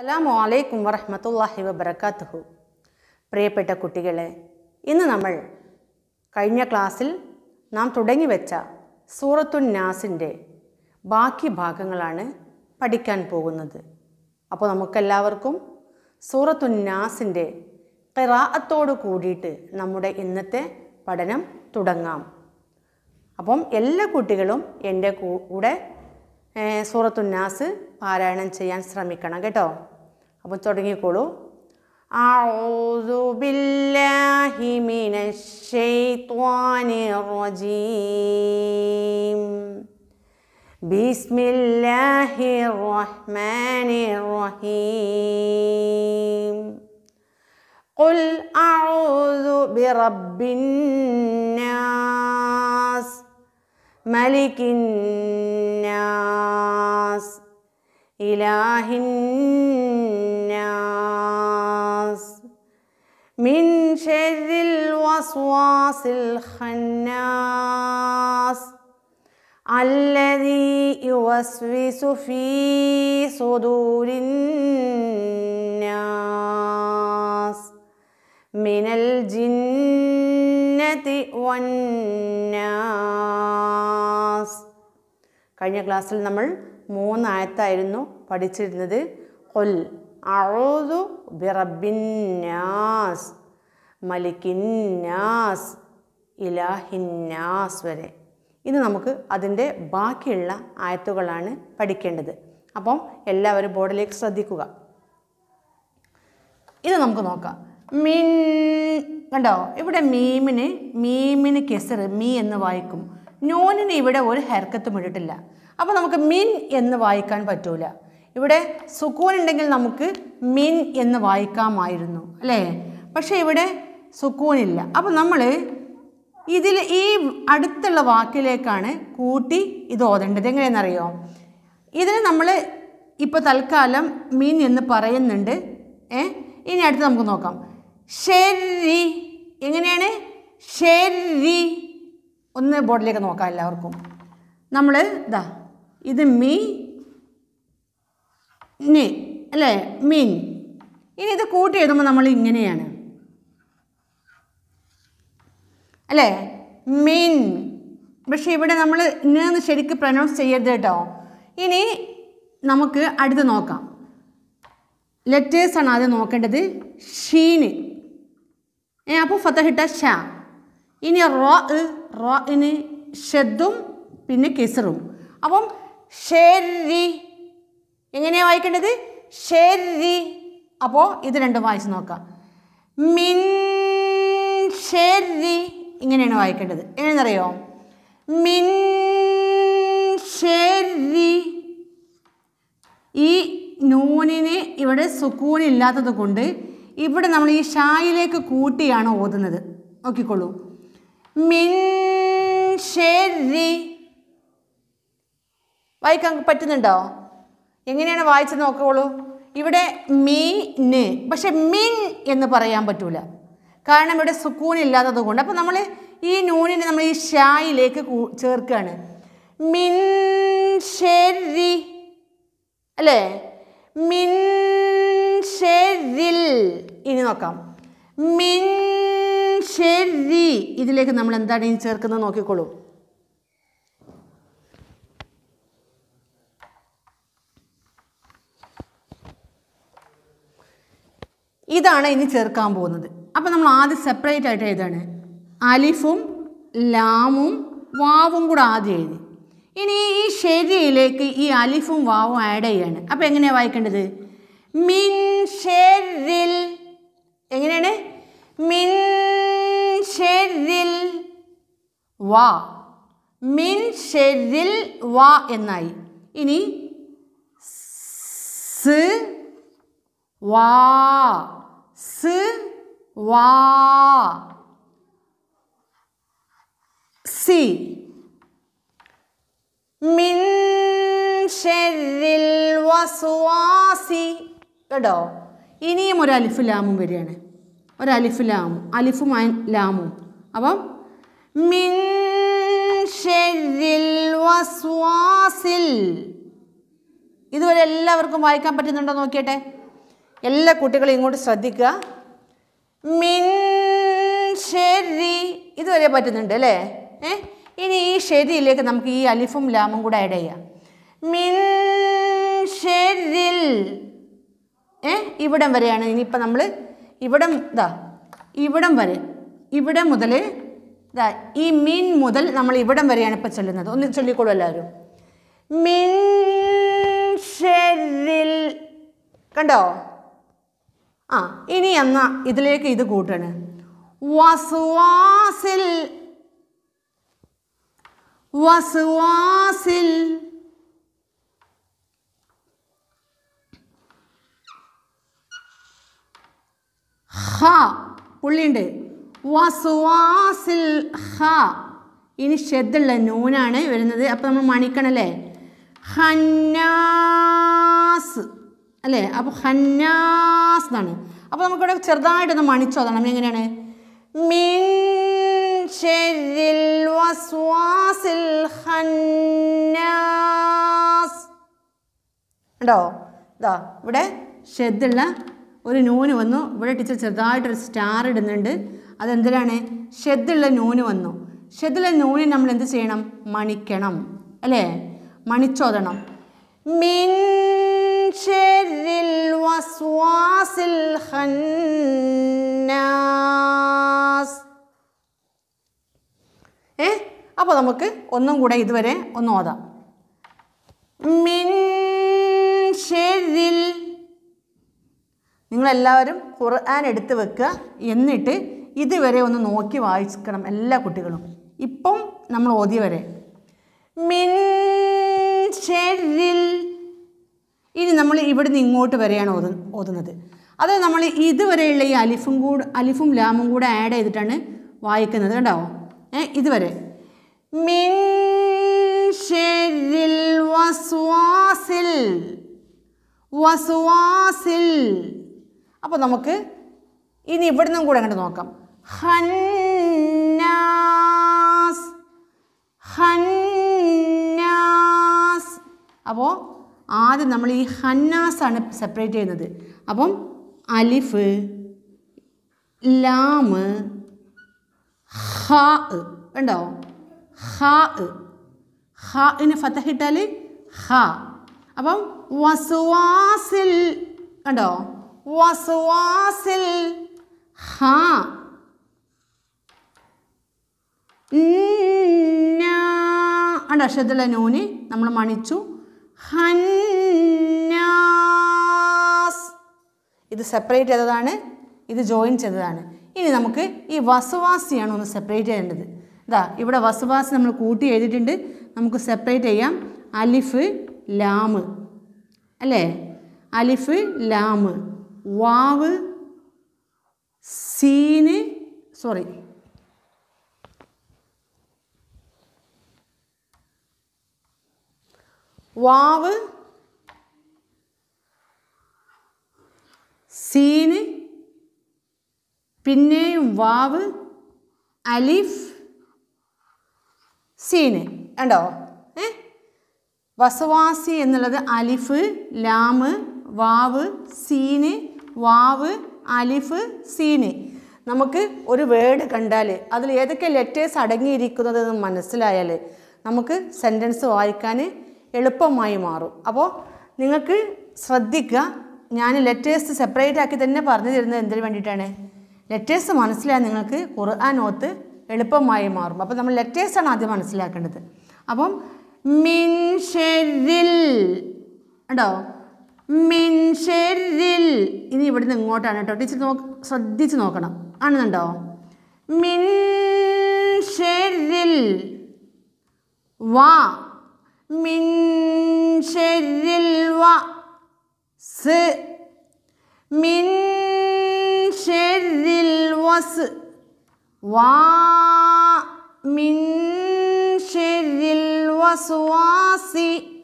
അസ്സലാമു അലൈക്കും വറഹ്മത്തുള്ളാഹി വബറകാതുഹു പ്രിയപ്പെട്ട കുട്ടികളെ ഇന്ന് നമ്മൾ കഴിഞ്ഞ ക്ലാസ്സിൽ നാം തുടങ്ങി വെച്ച സൂറത്തുൻ നാസിന്റെ ബാക്കി ഭാഗങ്ങളാണ് പഠിക്കാൻ പോകുന്നത്. അപ്പോൾ നമുക്കെല്ലാവർക്കും സൂറത്തുൻ നാസിന്റെ ഖിറാഅത്തോട് കൂടിയിട്ട് നമ്മുടെ ഇന്നത്തെ പഠനം തുടങ്ങാം. അപ്പം എല്ലാ കുട്ടികളും എന്റെ കൂടെ സൂറത്തുന്നാസ് പാരായണം ചെയ്യാൻ ശ്രമിക്കണം കേട്ടോ. അപ്പം തുടങ്ങിക്കോളൂ أعوذ بالله من الشيطان الرجيم بسم الله الرحمن الرحيم قل أعوذ برب الناس ملك الناس إله الناس من شر الوسواس الخناس الذي يوسوس في صدور الناس من الجنة والناس കഴിഞ്ഞ ക്ലാസ്സിൽ നമ്മൾ മൂന്നായത്തായിരുന്നു പഠിച്ചിരുന്നത്. കൊൽ അഴുതു ബിറബിന്നാസ് മലിക്കിന്നാസ് ഇലാഹിന്നാസ് വരെ. ഇന്ന് നമുക്ക് അതിന്റെ ബാക്കിയുള്ള ആയത്തുകളാണ് പഠിക്കേണ്ടത്. അപ്പം എല്ലാവരും ബോർഡിലേക്ക് ശ്രദ്ധിക്കുക. ഇത് നമുക്ക് നോക്കാം. മിൻ കണ്ടോ? ഇവിടെ മീമിന് മീമിന് കെസർ മീ എന്ന് വായിക്കും. നൂനിന് ഇവിടെ ഒരു ഹെർക്കത്തും ഇട്ടിട്ടില്ല. അപ്പോൾ നമുക്ക് മിൻ എന്ന് വായിക്കാൻ പറ്റൂല. ഇവിടെ സുക്കൂൻ ഉണ്ടെങ്കിൽ നമുക്ക് മിൻ എന്ന് വായിക്കാമായിരുന്നു അല്ലേ? പക്ഷേ ഇവിടെ സുക്കൂനില്ല അപ്പോൾ നമ്മൾ ഇതിൽ ഈ അടുത്തുള്ള വാക്കിലേക്കാണ് കൂട്ടി ഇത് ഓതേണ്ടത്. എങ്ങനെയെന്നറിയോ ഇതിന് നമ്മൾ ഇപ്പോൾ തൽക്കാലം മീൻ എന്ന് പറയുന്നുണ്ട്. ഏ? ഇനി അടുത്ത് നമുക്ക് നോക്കാം. ഷെരി എങ്ങനെയാണ്? ഷെരി ഒന്ന് ബോർഡിലേക്ക് നോക്കാം എല്ലാവർക്കും. നമ്മൾ ഇതാ ഇത് മീ നി അല്ലേ മീൻ. ഇനി ഇത് കൂട്ടി എഴുതുമ്പോൾ നമ്മൾ ഇങ്ങനെയാണ്. അല്ലേ? മീൻ. പക്ഷേ ഇവിടെ നമ്മൾ ഇങ്ങനെ ശരിക്കും പ്രൊനൗൺസ് ചെയ്യരുത് കേട്ടോ. ഇനി നമുക്ക് അടുത്ത് നോക്കാം. ലെറ്റേഴ്സാണ് ആദ്യം നോക്കേണ്ടത്. ഷീന് ഏ അപ്പോൾ ഫത്തഹിട്ട ഷ. ഇനി റോ റോ ഇന് ഷെദ്ദും പിന്നെ കിസറും. അപ്പം ഷെരി എങ്ങനെയാണ് വായിക്കേണ്ടത്? ഷെരി അപ്പോൾ ഇത് രണ്ടും വായിച്ച് നോക്കാം. മിൻ ഷെരി ഇങ്ങനെയാണ് വായിക്കേണ്ടത്. എങ്ങനെയെന്നറിയോ? മിൻ ഷെരി ഈ നൂനിന് ഇവിടെ സുക്കൂണില്ലാത്തത് കൊണ്ട് ഇവിടെ നമ്മൾ ഈ ഷായിലേക്ക് കൂട്ടിയാണ് ഓതുന്നത്. നോക്കിക്കോളൂ. മിൻ ഷെരി വായിക്കാൻ പറ്റുന്നുണ്ടോ? എങ്ങനെയാണ് വായിച്ച് നോക്കുകയുള്ളൂ ഇവിടെ മീ ന് പക്ഷെ മിൻ എന്ന് പറയാൻ പറ്റൂല. കാരണം ഇവിടെ സുക്കൂൺ ഇല്ലാത്തത് കൊണ്ട്. അപ്പോൾ നമ്മൾ ഈ നൂനിനെ നമ്മൾ ഈ ഷായിലേക്ക് ചേർക്കുകയാണ് മിൻ ഷെരി അല്ലേ? മിൻ ഷെരിൽ ഇനി നോക്കാം. മിൻ ഷെരി ഇതിലേക്ക് നമ്മൾ എന്താണ് ഇനി ചേർക്കുന്നത് നോക്കിക്കോളൂ. ഇതാണ് ഇനി ചേർക്കാൻ പോകുന്നത്. അപ്പോൾ നമ്മൾ ആദ്യം സെപ്പറേറ്റ് ആയിട്ട് എഴുതാണ് അലിഫും ലാമും വാവും കൂടെ ആദ്യം എഴുതി. ഇനി ഈ ശരിയിലേക്ക് ഈ അലിഫും വാവും ആഡ് ചെയ്യാണ്. അപ്പോൾ എങ്ങനെയാണ് വായിക്കേണ്ടത്? മിൻ ഷെരിൽ എങ്ങനെയാണ്? മിൻ ഷെരിൽ വാ. മിൻ ഷെരിൽ വാ എന്നായി. ഇനി സ് വാ. സ് വാ. സി. മിൻ ഷെരിൽ വസ്വാസി. കേട്ടോ? ഇനിയും ഒരു അലിഫ് ലാമും വരികയാണ്. ഒരു അലിഫ് ലാമും അലിഫും ലാമും. അപ്പം മിൻ ഷെരിൽ വസ്വാസിൽ. ഇതുവരെ എല്ലാവർക്കും വായിക്കാൻ പറ്റുന്നുണ്ടോ നോക്കിയട്ടെ. എല്ലാ കുട്ടികളും ഇങ്ങോട്ട് ശ്രദ്ധിക്കുക. മിൻ ശരി. ഇതുവരെ പറ്റുന്നുണ്ട് അല്ലേ? ഏ? ഇനി ഈ ശരിയിലേക്ക് നമുക്ക് ഈ അലിഫും ലാമും കൂടെ ആഡ് ചെയ്യാം. മിൻ ശരിൽ. ഏ? ഇവിടം വരെയാണ്. ഇനിയിപ്പോൾ നമ്മൾ ഇവിടം ഇതാ ഇവിടം വരെ. ഇവിടെ മുതൽ ഇതാ ഈ മീൻ മുതൽ നമ്മൾ ഇവിടം വരെയാണ് ഇപ്പോൾ ചൊല്ലുന്നത്. ഒന്ന് ചൊല്ലിക്കോളൂ എല്ലാവരും. മിൻ ഷെറിൽ കണ്ടോ? ആ ഇനി എന്നാ ഇതിലേക്ക് ഇത് കൂട്ടണ്. വസുവാസിൽ വസുവാസിൽ ഹ പുള്ളിയുണ്ട്. വസുവാസിൽ ഹ. ഇനി ഷെദ്ദുള്ള നൂനാണ് വരുന്നത്. അപ്പം നമ്മൾ മണിക്കണല്ലേ? ഹന്നാസ്. അല്ലേ? അപ്പോൾ ഹന്നാസ് എന്നാണ് അപ്പോൾ നമുക്കിവിടെ ചെറുതായിട്ടൊന്ന് മണിച്ചോതാണ് എങ്ങനെയാണ്? മിൻ വസ്വാസിൽ ഹന്നാസ്. ഉണ്ടോ ഇതാ ഇവിടെ ഷെദ്ദുള്ള ഒരു നൂന് വന്നു. ഇവിടെ ടീച്ചർ ചെറുതായിട്ടൊരു സ്റ്റാർ ഇടുന്നുണ്ട്. അതെന്തിനാണ് ഷെദ്ദുള്ള നൂന് വന്നു. ഷെദ്ദുള്ള നൂന് നമ്മൾ എന്ത് ചെയ്യണം? മണിക്കണം. അല്ലേ? മണിച്ചോദണം മിൻ ഷെരിൽ الوسواس الخناس ഏ? അപ്പോൾ നമുക്ക് ഒന്നും കൂടെ ഇതുവരെ ഒന്ന് ഓതാം. മിൻ ഷെരിൽ നിങ്ങളെല്ലാവരും ഖുർആൻ എടുത്ത് വെക്കുക. എന്നിട്ട് ഇതുവരെ ഒന്ന് നോക്കി വായിക്കണം എല്ലാ കുട്ടികളും. ഇപ്പം നമ്മൾ ഓതി വരെ മിൻ ഷെരിൽ ഇനി നമ്മൾ ഇവിടുന്ന് ഇങ്ങോട്ട് വരെയാണ് ഓതു ഓതുന്നത്. അത് നമ്മൾ ഇതുവരെയുള്ള ഈ അലിഫും കൂടെ അലിഫും ലാമും കൂടെ ആഡ് ചെയ്തിട്ടാണ് വായിക്കുന്നത് കണ്ടോ? ഏ ഇതുവരെ. മിൻ വസ്വാസിൽ വസ്വാസിൽ. അപ്പോൾ നമുക്ക് ഇനി ഇവിടുന്നും കൂടെ അങ്ങോട്ട് നോക്കാം. ഹന്നാസ് ഹന്നാസ് അപ്പോൾ ആദ്യം നമ്മൾ ഈ ഹന്നാസാണ് സെപ്പറേറ്റ് ചെയ്യുന്നത്. അപ്പം അലിഫ് ലാമ് ഹ ഉണ്ടോ? ഹ ഹിന് ഫത്തഹിട്ടാൽ ഹ. അപ്പം വസുവാസിൽ ഉണ്ടോ? വസുവാസിൽ ഹ. ഉണ്ടോ? അക്ഷരത്തിലെ നൂന് നമ്മൾ മണിച്ചു. ഹന്നാസ്. ഇത് സെപ്പറേറ്റ് ചെയ്തതാണ്. ഇത് ജോയിൻ ചെയ്തതാണ്. ഇനി നമുക്ക് ഈ വസുവാസിയാണ് ഒന്ന് സെപ്പറേറ്റ് ചെയ്യേണ്ടത്. ഇതാ ഇവിടെ വസുവാസി നമ്മൾ കൂട്ടി എഴുതിയിട്ടുണ്ട്. നമുക്ക് സെപ്പറേറ്റ് ചെയ്യാം. അലിഫ് ലാമ് അല്ലേ? അലിഫ് ലാമ് വാവ് സീന് സോറി വാവ് സീന് പിന്നെയും വാവ് അലിഫ് സീന്. കണ്ടോ? ഏ? വസവാസി എന്നുള്ളത് അലിഫ് ലാമ് വാവ് സീന് വാവ് അലിഫ് സീന്. നമുക്ക് ഒരു വേർഡ് കണ്ടാൽ അതിൽ ഏതൊക്കെ ലെറ്റേഴ്സ് അടങ്ങിയിരിക്കുന്നത് എന്ന് മനസ്സിലായാൽ നമുക്ക് സെന്റൻസ് വായിക്കാൻ എളുപ്പമായി മാറും. അപ്പോൾ നിങ്ങൾക്ക് ശ്രദ്ധിക്കുക. ഞാൻ ലെറ്റേഴ്സ് സെപ്പറേറ്റ് ആക്കി തന്നെ പറഞ്ഞു തരുന്നത് എന്തിനു വേണ്ടിയിട്ടാണ്? ലെറ്റേഴ്സ് മനസ്സിലായാൽ നിങ്ങൾക്ക് ഖുർആൻ എളുപ്പമായി മാറും. അപ്പോൾ നമ്മൾ ലെറ്റേഴ്സാണ് ആദ്യം മനസ്സിലാക്കേണ്ടത്. അപ്പം മിൻ ഷെരിൽ ഉണ്ടോ മിൻ ഷെരിൽ. ഇനി ഇവിടുന്ന് ഇങ്ങോട്ടാണ് കേട്ടോ. ടീച്ചർ നോക്ക് ശ്രദ്ധിച്ച് നോക്കണം. ആണെന്നുണ്ടോ മിൻ ഷെരിൽ. വാ. വസ്വാസി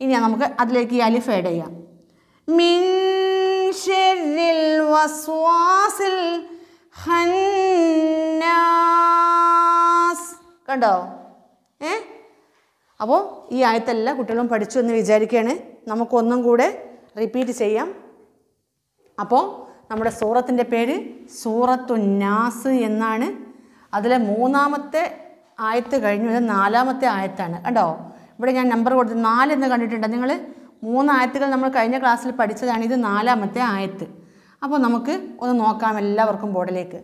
ഇനി നമുക്ക് അതിലേക്ക് ഈ അലിഫ് ആഡ് ചെയ്യാം. മിൻ ഷെരിൽ വസ്വാസിൽ കണ്ടോ? ഏ? അപ്പോൾ ഈ ആയത്തെല്ലാം കുട്ടികളും പഠിച്ചു എന്ന് വിചാരിക്കുകയാണ്. നമുക്കൊന്നും കൂടെ റിപ്പീറ്റ് ചെയ്യാം. അപ്പോൾ നമ്മുടെ സൂറത്തിന്റെ പേര് സൂറത്തു നാസ് എന്നാണ്. അതിലെ മൂന്നാമത്തെ ആയത്ത് കഴിഞ്ഞു. ഇത് നാലാമത്തെ ആയത്താണ്. കണ്ടോ? ഇവിടെ ഞാൻ നമ്പർ കൊടുത്ത് നാലെന്ന് കണ്ടിട്ടുണ്ട്. നിങ്ങൾ മൂന്ന് ആയത്തുകൾ നമ്മൾ കഴിഞ്ഞ ക്ലാസ്സിൽ പഠിച്ചതാണ്. ഇത് നാലാമത്തെ ആയത്ത്. അപ്പോൾ നമുക്ക് ഒന്ന് നോക്കാം എല്ലാവർക്കും ബോർഡിലേക്ക്.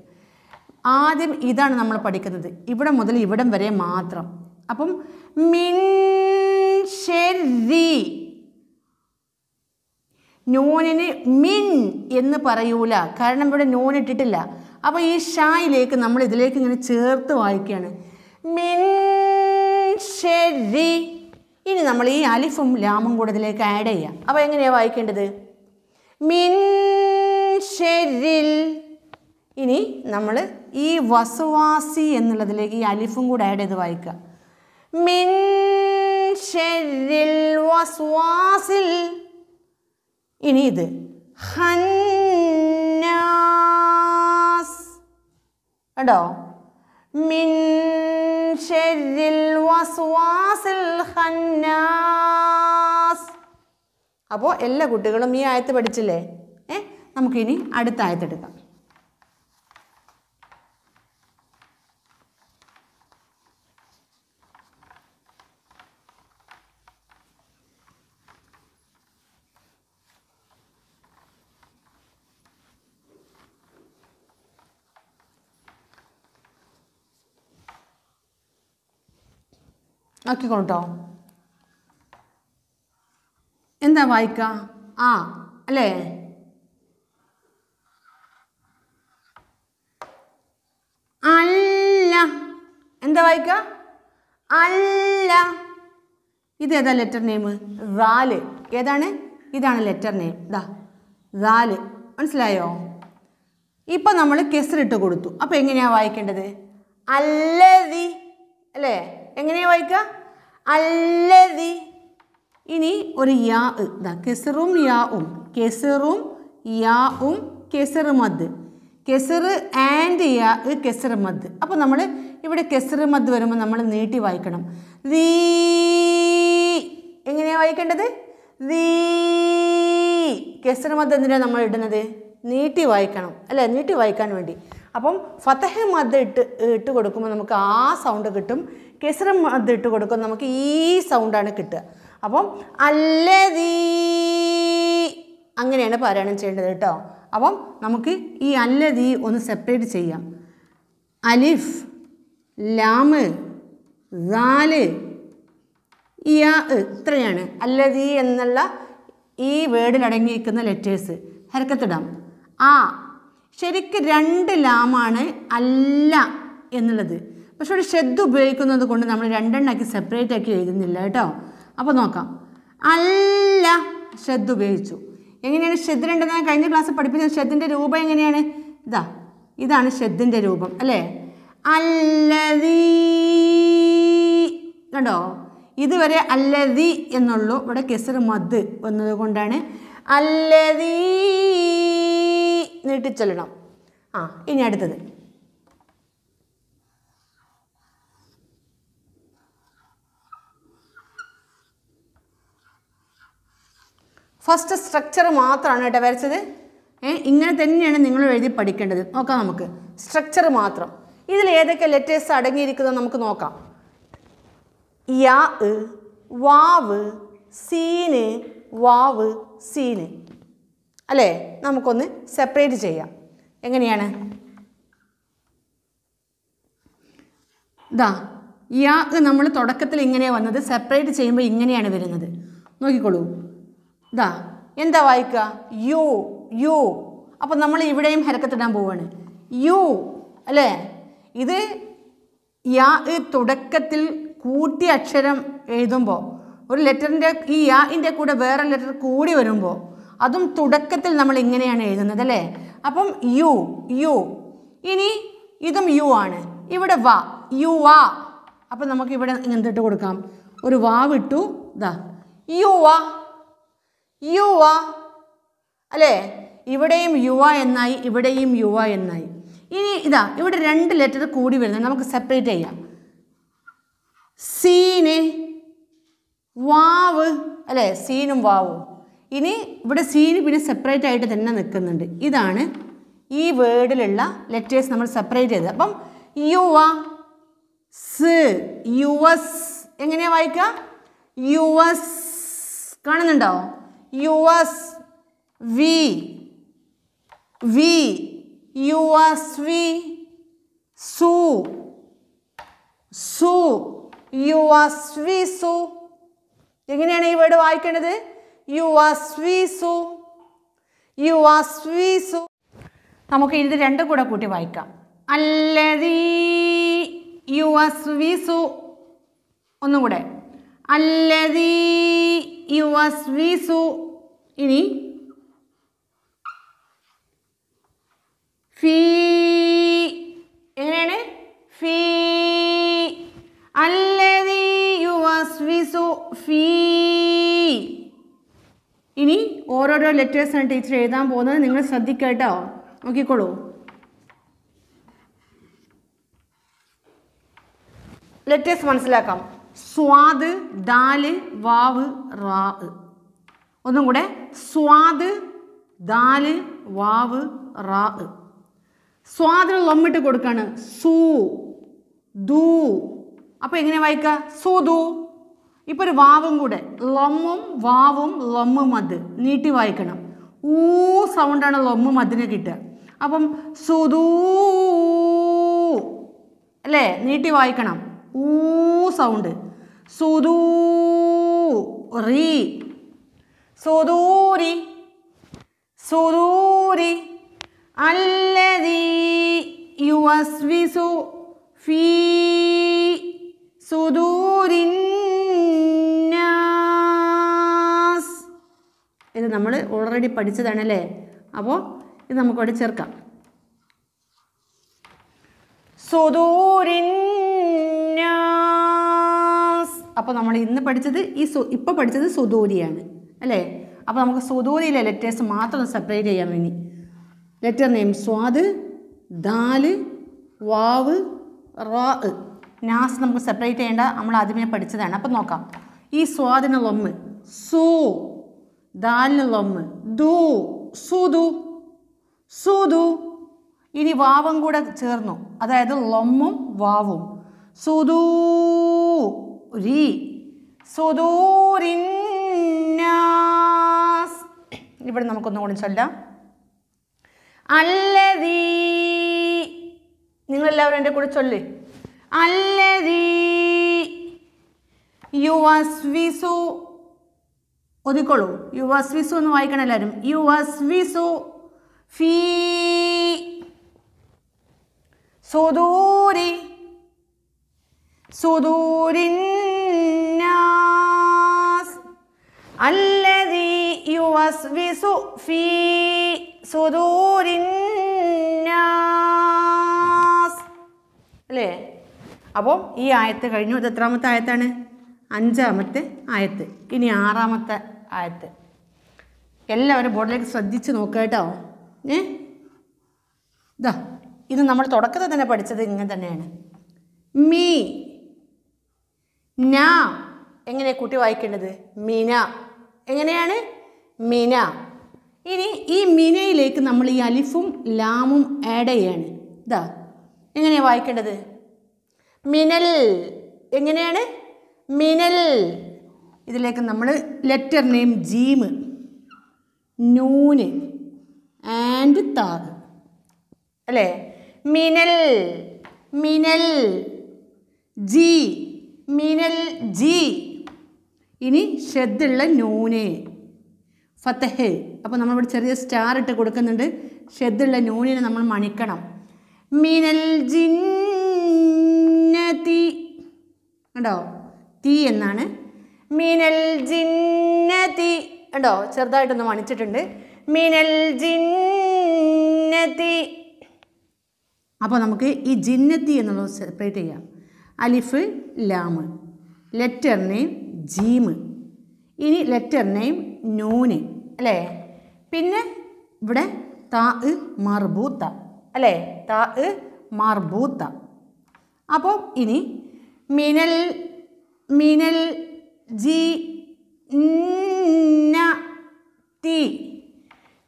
ആദ്യം ഇതാണ് നമ്മൾ പഠിക്കുന്നത്. ഇവിടെ മുതൽ ഇവിടം വരെ മാത്രം. അപ്പം മിൻ ഷെരി നൂനിന് മിൻ എന്ന് പറയൂല. കാരണം ഇവിടെ നൂൻ ഇട്ടിട്ടില്ല. അപ്പോൾ ഈ ഷായിലേക്ക് നമ്മൾ ഇതിലേക്ക് ഇങ്ങനെ ചേർത്ത് വായിക്കുകയാണ്. മിൻ ഷെരി ഇനി നമ്മൾ ഈ അലിഫും ലാമും കൂടെ ഇതിലേക്ക് ആഡ് ചെയ്യാം. അപ്പോൾ എങ്ങനെയാണ് വായിക്കേണ്ടത്? മിൻ ഷെരിൽ ഇനി നമ്മൾ ഈ വസുവാസി എന്നുള്ളതിലേക്ക് ഈ അലിഫും കൂടെ ആഡ് ചെയ്ത് വായിക്കുക. മിൻ ഷെരിൽ വസ്വാസിൽ. ഇനി ഇത്. ഹന്നാസ് മിൻ ഷെരിൽ വസ്വാസിൽ ഹന്നാസ് അപ്പോൾ എല്ലാ കുട്ടികളും ഈ ആയത്ത് പഠിച്ചില്ലേ? ഏ? നമുക്കിനി അടുത്ത ആയത്തെടുക്കാം ആക്കിക്കോട്ടോ എന്താ വായിക്ക? ആ അല്ലേ? അല്ല. എന്താ വായിക്ക? അല്ല. ഇത് ഏതാ ലെറ്റർ നെയിം റാൽ. ഏതാണ്? ഇതാണ് ലെറ്റർ നെയിം ഇതാ റാൽ. മനസ്സിലായോ? ഇപ്പം നമ്മൾ കെസറിട്ട് കൊടുത്തു. അപ്പോൾ എങ്ങനെയാണ് വായിക്കേണ്ടത്? അല്ലേ? എങ്ങനെയാണ് വായിക്കുക അല്ലതി. ഇനി ഒരു യാ ഇതാ കെസറും യാവും കെസറും യാവും കെസറ് മദ് കെസറ് ആൻഡ് യാ കെസറ് മദ് അപ്പോൾ നമ്മൾ ഇവിടെ കെസറ് മദ് വരുമ്പോൾ നമ്മൾ നീട്ടി വായിക്കണം. എങ്ങനെയാണ് വായിക്കേണ്ടത്? റീ മദ് എന്തിനാണ് നമ്മൾ ഇടുന്നത്? നീട്ടി വായിക്കണം. അല്ലേ? നീട്ടി വായിക്കാൻ വേണ്ടി. അപ്പം ഫതഹ് മദ് ഇട്ട് ഇട്ട് കൊടുക്കുമ്പോൾ നമുക്ക് ആ സൗണ്ട് കിട്ടും. കെസറ് മദ് ഇട്ട് കൊടുക്കുമ്പോൾ നമുക്ക് ഈ സൗണ്ടാണ് കിട്ടുക. അപ്പം അല്ലതീ അങ്ങനെയാണ് പാരായണം ചെയ്യേണ്ടത് കേട്ടോ. അപ്പം നമുക്ക് ഈ അല്ലതീ ഒന്ന് സെപ്പറേറ്റ് ചെയ്യാം. അലിഫ് ലാമ് ഗാൽ ഇയാ ഇത്രയാണ്. അല്ലതീ എന്നുള്ള ഈ വേർഡിലടങ്ങിയിരിക്കുന്ന ലെറ്റേഴ്സ് ഹരക്കത്തിടാം ആ ശരിക്ക് രണ്ട് ലാമാണ് അല്ല എന്നുള്ളത്. പക്ഷെ ഒരു ഷെദ് ഉപയോഗിക്കുന്നത് കൊണ്ട് നമ്മൾ രണ്ടെണ്ണാക്കി സെപ്പറേറ്റ് ആക്കി എഴുതുന്നില്ല കേട്ടോ. അപ്പോൾ നോക്കാം. അല്ല ഷെദ് ഉപയോഗിച്ചു. എങ്ങനെയാണ് ഷെദ് രണ്ടെന്ന് ഞാൻ കഴിഞ്ഞ ക്ലാസ് പഠിപ്പിച്ച ഷെദിന്റെ രൂപം എങ്ങനെയാണ്? ഇതാ ഇതാണ് ഷെദിന്റെ രൂപം അല്ലേ? അല്ലതീ കണ്ടോ? ഇതുവരെ അല്ലതി എന്നുള്ളൂ. ഇവിടെ കെസർ മദ് വന്നതുകൊണ്ടാണ് അല്ലതീ നീട്ടിച്ചൊല്ലണം. ആ ഇനി അടുത്തത്. ഫസ്റ്റ് സ്ട്രക്ചർ മാത്രമാണ് കേട്ടോ വരച്ചത്. ഇങ്ങനെ തന്നെയാണ് നിങ്ങൾ എഴുതി പഠിക്കേണ്ടത്. നോക്കാം നമുക്ക്. സ്ട്രക്ചർ മാത്രം. ഇതിൽ ഏതൊക്കെ ലെറ്റേഴ്സ് അടങ്ങിയിരിക്കുന്നത് നമുക്ക് നോക്കാം. യാ വാവ് സീന് വാവ് സീന് അല്ലേ? നമുക്കൊന്ന് സെപ്പറേറ്റ് ചെയ്യാം. എങ്ങനെയാണ്? ഇതാ യാ നമ്മൾ തുടക്കത്തിൽ ഇങ്ങനെയാണ് വന്നത്. സെപ്പറേറ്റ് ചെയ്യുമ്പോൾ ഇങ്ങനെയാണ് വരുന്നത്. നോക്കിക്കോളൂ. ഇതാ എന്താ വായിക്കുക? U U. അപ്പം നമ്മൾ ഇവിടെയും ഹരക്കത്തിടാൻ പോവാണ്. യു അല്ലേ? ഇത് യാ തുടക്കത്തിൽ കൂട്ടിയ അക്ഷരം എഴുതുമ്പോൾ ഒരു ലെറ്ററിന്റെ ഈ യാ ഇന്റെ കൂടെ വേറെ ലെറ്റർ കൂടി വരുമ്പോൾ അതും തുടക്കത്തിൽ നമ്മൾ ഇങ്ങനെയാണ് എഴുതുന്നത് അല്ലേ? അപ്പം യു യു. ഇനി ഇതും യു ആണ്. ഇവിടെ വ യു വാ. അപ്പം നമുക്ക് ഇവിടെ എന്തിട്ട് കൊടുക്കാം. ഒരു വാവ് ഇട്ടു ദാ. യു വാ യുവ അല്ലേ? ഇവിടെയും യുവ എന്നായി ഇവിടെയും യുവ എന്നായി. ഇനി ഇതാ ഇവിടെ രണ്ട് ലെറ്റർ കൂടി വരുന്നത് നമുക്ക് സെപ്പറേറ്റ് ചെയ്യാം. സീന് വാവ്. അല്ലേ? സീനും വാവും. ഇനി ഇവിടെ സീന് പിന്നെ സെപ്പറേറ്റ് ആയിട്ട് തന്നെ നിൽക്കുന്നുണ്ട്. ഇതാണ് ഈ വേർഡിലുള്ള ലെറ്റേഴ്സ് നമ്മൾ സെപ്പറേറ്റ് ചെയ്തത്. അപ്പം യുവ സ് യുവസ് എങ്ങനെയാണ് വായിക്കുക യുവസ് കാണുന്നുണ്ടോ? യുവസ് വി വി യുവസ് വി സു സു യുവസ് വി സു. എങ്ങനെയാണ് ഈ വേർഡ് വായിക്കേണ്ടത്? യുവസ്വീസു യുവസ്വീസു നമുക്ക് ഇത് രണ്ടും കൂടെ കൂട്ടി വായിക്കാം. അല്ലതീ യുവസ്വീസു ഒന്നും കൂടെ. അല്ലതീ യുവസ്വീസു ഇനി ഫീ എങ്ങനെയാണ്? ഫീ. അല്ലതീ യുവസ്വിസു ഫീ ഇനി ഓരോരോ ലെറ്റേഴ്സാണ് ടീച്ചർ എഴുതാൻ പോകുന്നത്. നിങ്ങൾ ശ്രദ്ധിക്കേട്ടോ നോക്കിക്കോളൂ. ലെറ്റേഴ്സ് മനസ്സിലാക്കാം. സ്വാദ് ദാൽ വാവ് റാ. ഒന്നും കൂടെ. സ്വാദ് ദാൽ വാവ് റാ. സ്വാദിന് ലൊമ്മിട്ട് കൊടുക്കാണ്. സു ദൂ. അപ്പോൾ എങ്ങനെ വായിക്കുക സുദു. ഇപ്പോൾ ഒരു വാവും കൂടെ. ലൊമ്മും വാവും ലൊമ്മും അത് നീട്ടി വായിക്കണം. ഊ സൗണ്ടാണ് ലൊമ്മും അതിന് കിട്ടുക. അപ്പം സുദൂ അല്ലേ? നീട്ടി വായിക്കണം. ഊ സൗണ്ട് സുദൂ റീ. സുദൂരി യുവസ്വിസു ഫീ. സുദൂരിന്നാസ് നമ്മൾ ഓൾറെഡി പഠിച്ചതാണ് അല്ലേ അപ്പോൾ ഇത് നമുക്കവിടെ ചേർക്കാം. സുദൂരിന്നാസ് അപ്പോൾ നമ്മൾ ഇന്ന് പഠിച്ചത് ഈ ഇപ്പോൾ പഠിച്ചത് സുദൂരിയാണ്. അല്ലേ? അപ്പോൾ നമുക്ക് സുദൂരിയിലെ ലെറ്റേഴ്സ് മാത്രം സെപ്പറേറ്റ് ചെയ്യാൻ വേണ്ടി ലെറ്റർ നെയിം സ്വാദ് ദാൽ വാവ് റാ. നാസ് നമുക്ക് സെപ്പറേറ്റ് ചെയ്യേണ്ട നമ്മൾ ആദ്യമേ പഠിച്ചതാണ്. അപ്പം നോക്കാം. ഈ സ്വാദിനുള്ള ലൊമ്മ് സു. ദാലിന് ലൊമ്മ്. ദു സുദു സുദു. ഇനി വാവും കൂടെ ചേർന്നു. അതായത് ലൊമ്മും വാവും. സുദൂ രി. സുദൂരിന്നാസ്. ഇവിടെ നമുക്കൊന്നുകൂടി ചൊല്ലാം. അല്ലതീ. നിങ്ങളെല്ലാവരും എന്റെ കൂടെ ചൊല്ലേ. അല്ലതീ. യുവസ്വിസു ഒതുക്കോളൂ യുവസ്വിസു എന്ന് വായിക്കണം എല്ലാവരും. യുവസ്വിസു ഫീ സുദൂരി അല്ലതീ യുവസ്വിസു ഫീ സുദൂരിന്നാസ്. അല്ലേ? അപ്പോൾ ഈ ആയത്ത് കഴിഞ്ഞു. ഇത് എത്രാമത്തെ ആയത്താണ്? അഞ്ചാമത്തെ ആയത്ത്. ഇനി ആറാമത്തെ ആയത്ത് എല്ലാവരും ബോർഡിലേക്ക് ശ്രദ്ധിച്ച് നോക്കുക കേട്ടോ. ഏ? ഇതാ ഇത് നമ്മൾ തുടക്കത്തിൽ തന്നെ പഠിച്ചത് ഇങ്ങനെ തന്നെയാണ്. മീ ന എങ്ങനെ കൂട്ടി വായിക്കേണ്ടത്? മീന. എങ്ങനെയാണ്? മീന. ഇനി ഈ മീനയിലേക്ക് നമ്മൾ ഈ അലിഫും ലാമും ആഡ് ചെയ്യാണ്. ഇതാ എങ്ങനെയാണ് വായിക്കേണ്ടത്? മിനൽ. എങ്ങനെയാണ്? മിനൽ. ഇതിലേക്ക് നമ്മൾ ലെറ്റർ നെയിം ജീമ് നൂന് ആൻഡ് താവ് അല്ലേ? മിനൽ മിനൽ ജി മിനൽ ജി ഇനി ഷെദ്ദുള്ള നൂന് ഫത്തഹ് അപ്പോൾ നമ്മളിവിടെ ചെറിയ സ്റ്റാർ ഇട്ട് കൊടുക്കുന്നുണ്ട്. ഷെദ്ദുള്ള നൂനിനെ നമ്മൾ മണിക്കണം. മിനൽ ജിന്നതി. കണ്ടോ? തീ എന്നാണ് മിനൽ ജിന്നതി. ഉണ്ടോ ചെറുതായിട്ടൊന്ന് മണിച്ചിട്ടുണ്ട്. മിനൽ ജിന്നതി. അപ്പോൾ നമുക്ക് ഈ ജിന്നത്തി എന്നുള്ളത് സെപ്പറേറ്റ് ചെയ്യാം. അലിഫ് ലാമ്. ലെറ്റർ നെയിം ജീമ്. ഇനി ലെറ്റർ നെയിം നൂന്. അല്ലേ? പിന്നെ ഇവിടെ താ മർബൂത്ത. അല്ലേ? താ മർബൂത്ത. അപ്പോൾ ഇനി മിനൽ മിനൽ ജി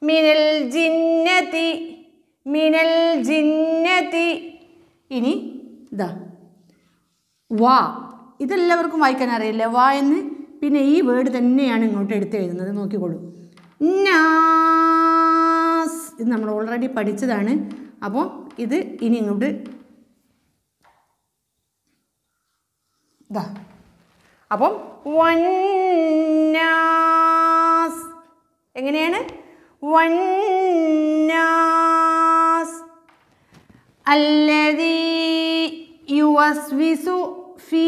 മിനൽ ജിന്നതി മിനൽ ജിന്നതി. ഇനി ഇതാ. വാ. ഇതെല്ലാവർക്കും വായിക്കാൻ അറിയില്ല? വാ എന്ന് പിന്നെ ഈ വേർഡ് തന്നെയാണ് ഇങ്ങോട്ട് എടുത്ത് എഴുതുന്നത്. നോക്കിക്കോളൂ. നാസ്. ഇത് നമ്മൾ ഓൾറെഡി പഠിച്ചതാണ്. അപ്പോൾ ഇത് ഇനി ഇങ്ങോട്ട് ഇതാ. അപ്പം വന്നാസ്. എങ്ങനെയാണ്? വന്നാസ്. അല്ലതി യുവസ്വിസു ഫീ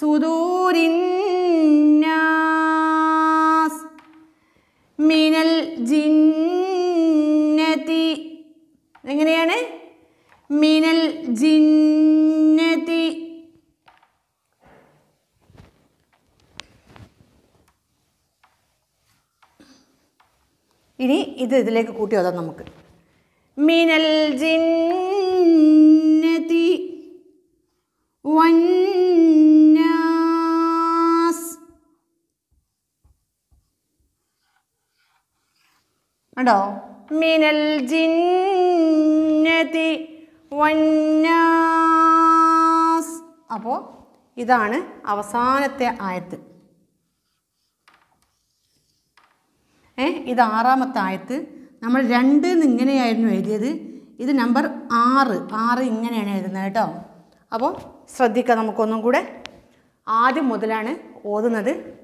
സുദൂരിന്നാസ്. മിന ഇത് ഇതിലേക്ക് കൂട്ടി ഓതാം നമുക്ക്. മിനൽ ജിന്നതി വന്നാസ്. ഉണ്ടോ മിനൽ ജിന്നതി വന്നാസ്. അപ്പോൾ ഇതാണ് അവസാനത്തെ ആയത്ത് ഏ ഇത് ആറാമത്തെ ആയത്ത്. നമ്മൾ രണ്ട് എന്ന് ഇങ്ങനെയായിരുന്നു എഴുതിയത്. ഇത് നമ്പർ ആറ്. ആറ് ഇങ്ങനെയാണ് എഴുതുന്നത് കേട്ടോ. അപ്പോൾ ശ്രദ്ധിക്കുക നമുക്കൊന്നും കൂടെ. ആദ്യം മുതലാണ് ഓതുന്നത്.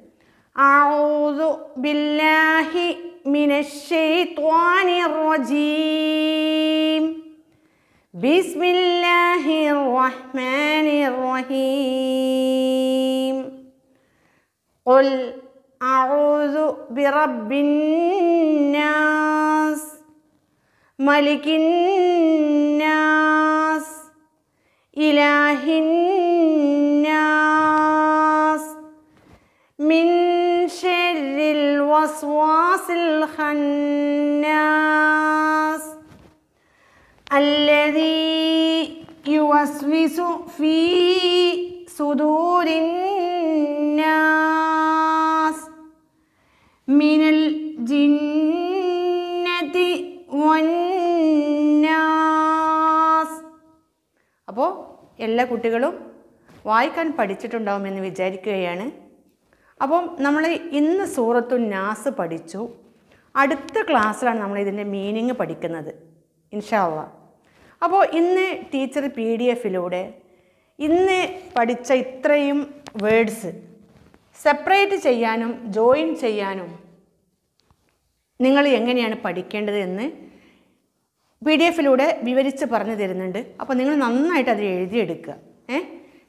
قل أعوذ برب الناس ملك الناس إله الناس. من شر الوسواس الخناس الذي يوسوس في صدور الناس മിനൽ ജിന്നതി വന്നാസ്. അപ്പോൾ എല്ലാ കുട്ടികളും വായിക്കാൻ പഠിച്ചിട്ടുണ്ടാവുമെന്ന് വിചാരിക്കുകയാണ്. അപ്പം നമ്മൾ ഇന്ന് സൂറത്തു നാസ് പഠിച്ചു. അടുത്ത ക്ലാസ്സിലാണ് നമ്മൾ ഇതിന്റെ മീനിങ് പഠിക്കുന്നത്. ഇൻഷാള്ള അപ്പോൾ ഇന്ന് ടീച്ചർ പി ഡി എഫിലൂടെ ഇന്ന് പഠിച്ച ഇത്രയും വേർഡ്സ് സെപ്പറേറ്റ് ചെയ്യാനും ജോയിൻ ചെയ്യാനും നിങ്ങൾ എങ്ങനെയാണ് പഠിക്കേണ്ടത് എന്ന് പി ഡി എഫിലൂടെ വിവരിച്ച് പറഞ്ഞു തരുന്നുണ്ട്. അപ്പോൾ നിങ്ങൾ നന്നായിട്ട് അത് എഴുതിയെടുക്കുക. ഏ?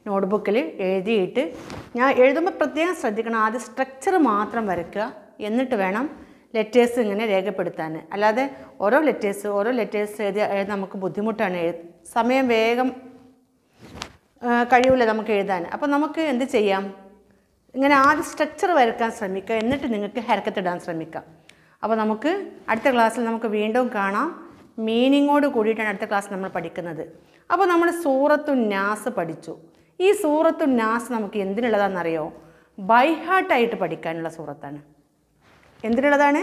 നോട്ട്ബുക്കിൽ എഴുതിയിട്ട് ഞാൻ എഴുതുമ്പോൾ പ്രത്യേകം ശ്രദ്ധിക്കണം. ആദ്യം സ്ട്രക്ചർ മാത്രം വരയ്ക്കുക. എന്നിട്ട് വേണം ലെറ്റേഴ്സ് ഇങ്ങനെ രേഖപ്പെടുത്താൻ. അല്ലാതെ ഓരോ ലെറ്റേഴ്സ് ഓരോ ലെറ്റേഴ്സ് എഴുതി നമുക്ക് ബുദ്ധിമുട്ടാണ്. എഴു സമയം വേഗം കഴിവില്ല നമുക്ക് എഴുതാൻ. അപ്പോൾ നമുക്ക് എന്ത് ചെയ്യാം? ഇങ്ങനെ ആദ്യം സ്ട്രക്ചർ വരയ്ക്കാൻ ശ്രമിക്കുക. എന്നിട്ട് നിങ്ങൾക്ക് ഹരക്കത്തിടാൻ ശ്രമിക്കാം. അപ്പോൾ നമുക്ക് അടുത്ത ക്ലാസ്സിൽ നമുക്ക് വീണ്ടും കാണാം. മീനിങ്ങോട് കൂടിയിട്ടാണ് അടുത്ത ക്ലാസ് നമ്മൾ പഠിക്കുന്നത്. അപ്പോൾ നമ്മൾ സൂറത്തു നാസ് പഠിച്ചു. ഈ സൂറത്തു നാസ് നമുക്ക് എന്തിനുള്ളതാണെന്നറിയോ? ബൈഹാർട്ടായിട്ട് പഠിക്കാനുള്ള സൂറത്താണ്. എന്തിനുള്ളതാണ്?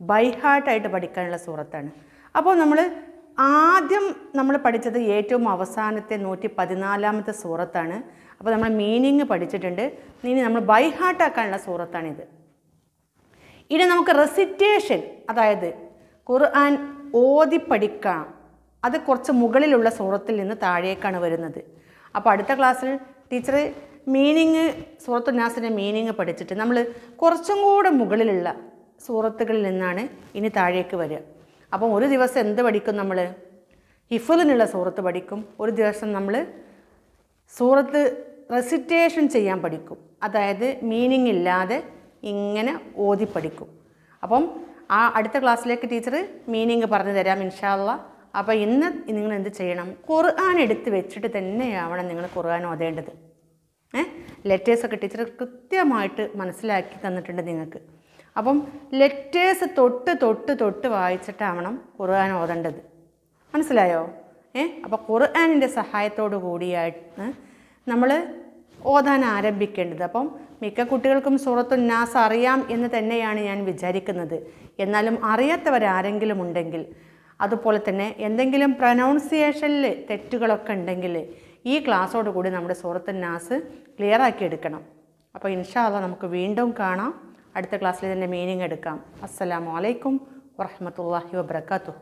ബൈഹാർട്ടായിട്ട് പഠിക്കാനുള്ള സൂറത്താണ്. അപ്പോൾ നമ്മൾ ആദ്യം നമ്മൾ പഠിച്ചത് ഏറ്റവും അവസാനത്തെ നൂറ്റി പതിനാലാമത്തെ സൂറത്താണ്. അപ്പോൾ നമ്മൾ മീനിങ് പഠിച്ചിട്ടുണ്ട്. ഇനി നമ്മൾ ബൈഹാർട്ടാക്കാനുള്ള സൂറത്താണിത്. ഇനി നമുക്ക് റെസിറ്റേഷൻ അതായത് ഖുർആൻ ഓതി പഠിക്കാം. അത് കുറച്ച് മുകളിലുള്ള സൂറത്തിൽ നിന്ന് താഴേക്കാണ് വരുന്നത്. അപ്പോൾ അടുത്ത ക്ലാസ്സിൽ ടീച്ചർ മീനിങ് സൂറത്തു നാസിന്റെ മീനിങ് പഠിച്ചിട്ട് നമ്മൾ കുറച്ചും കൂടെ മുകളിലുള്ള സൂറത്തുകളിൽ നിന്നാണ് ഇനി താഴേക്ക് വരിക. അപ്പം ഒരു ദിവസം എന്ത് പഠിക്കും നമ്മൾ ഹിഫുലിനുള്ള സൂറത്ത് പഠിക്കും. ഒരു ദിവസം നമ്മൾ സൂറത്ത് റെസിറ്റേഷൻ ചെയ്യാൻ പഠിക്കും. അതായത് മീനിങ് ഇല്ലാതെ ഇങ്ങനെ ഓതി പഠിക്കും. അപ്പം ആ അടുത്ത ക്ലാസ്സിലേക്ക് ടീച്ചർ മീനിങ് പറഞ്ഞു തരാം ഇൻഷാല്ല അപ്പോൾ ഇന്ന് നിങ്ങൾ എന്ത് ചെയ്യണം? ഖുർആൻ എടുത്ത് വെച്ചിട്ട് തന്നെയാവണം നിങ്ങൾ ഖുർആൻ ഓതേണ്ടത്. ഏ? ലെറ്റേഴ്സൊക്കെ ടീച്ചർ കൃത്യമായിട്ട് മനസ്സിലാക്കി തന്നിട്ടുണ്ട് നിങ്ങൾക്ക്. അപ്പം ലെറ്റേഴ്സ് തൊട്ട് തൊട്ട് തൊട്ട് വായിച്ചിട്ടാവണം ഖുർആൻ ഓതേണ്ടത്. മനസ്സിലായോ? ഏ? അപ്പോൾ ഖുർആാനിന്റെ സഹായത്തോടു കൂടിയായിട്ട് നമ്മൾ ഓതാൻ ആരംഭിക്കേണ്ടത്. അപ്പം മിക്ക കുട്ടികൾക്കും സൂറത്തു നാസ് അറിയാം എന്ന് തന്നെയാണ് ഞാൻ വിചാരിക്കുന്നത്. എന്നാലും അറിയാത്തവരാരെങ്കിലും ഉണ്ടെങ്കിൽ അതുപോലെ തന്നെ എന്തെങ്കിലും പ്രൊനൗൺസിയേഷനിൽ തെറ്റുകളൊക്കെ ഉണ്ടെങ്കിൽ ഈ ക്ലാസ്സോട് കൂടി നമ്മുടെ സൂറത്തു നാസ് ക്ലിയർ ആക്കി എടുക്കണം. അപ്പോൾ ഇൻഷാല്ല നമുക്ക് വീണ്ടും കാണാം. അടുത്ത ക്ലാസ്സിൽ ഇതിന്റെ മീനിങ് എടുക്കാം. അസ്സലാമു അലൈക്കും വറഹമത്തല്ലാഹി വബർക്കാത്തു